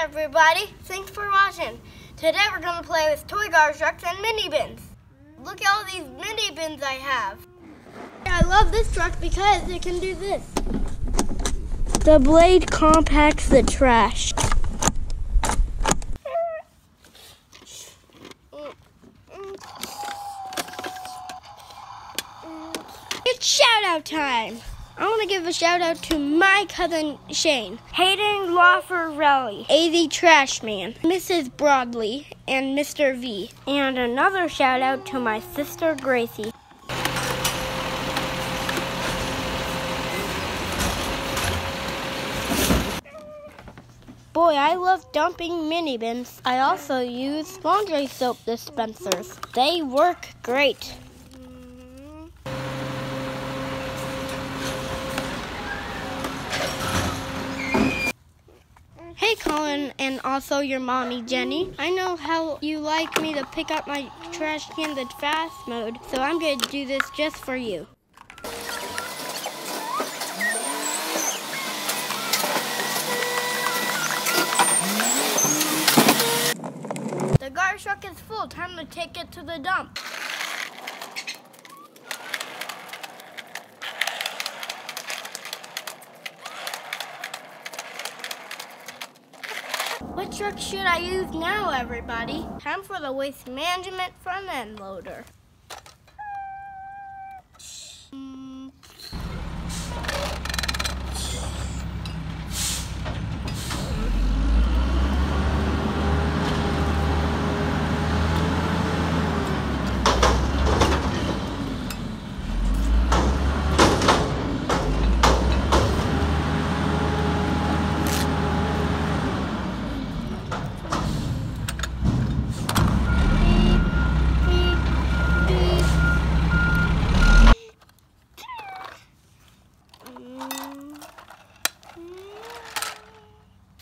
everybody, thanks for watching. Today we're going to play with toy garbage trucks and mini bins. Look at all these mini bins I have. I love this truck because it can do this. The blade compacts the trash. It's shout out time. I want to give a shout out to my cousin Shane, Hayden Laffarelli, AV Trash Man, Mrs. Broadley, and Mr. V. And another shout out to my sister Gracie. Boy, I love dumping mini bins. I also use laundry soap dispensers. They work great. Colin and also your mommy Jenny. I know how you like me to pick up my trash can the fast mode, so I'm going to do this just for you. The garbage truck is full. Time to take it to the dump. What truck should I use now, everybody? Time for the waste management front end loader.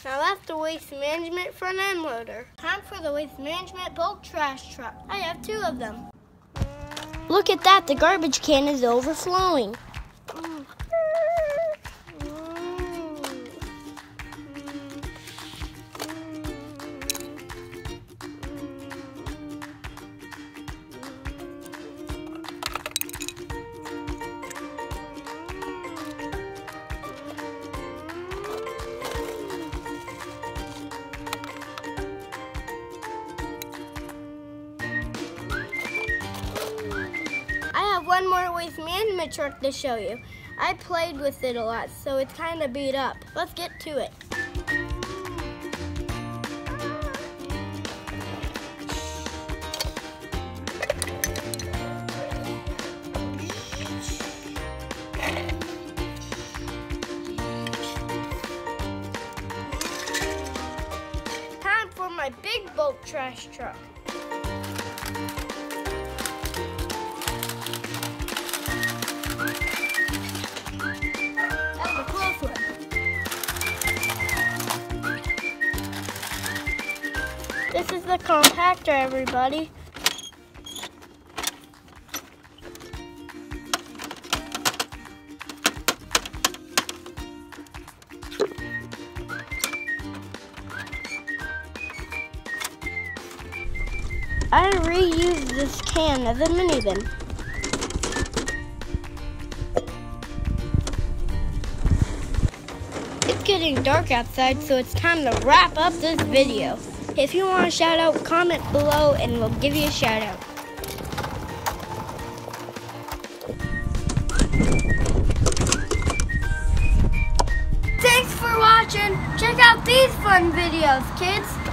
Now that's the waste management front end loader. Time for the waste management bulk trash truck. I have two of them. Look at that, the garbage can is overflowing. One more waste management truck to show you. I played with it a lot, so it's kind of beat up. Let's get to it. Time for my big bulk trash truck. This is the compactor, everybody. I reused this can as a mini bin. It's getting dark outside, so it's time to wrap up this video. If you want a shout out, comment below and we'll give you a shout out. Thanks for watching. Check out these fun videos, kids.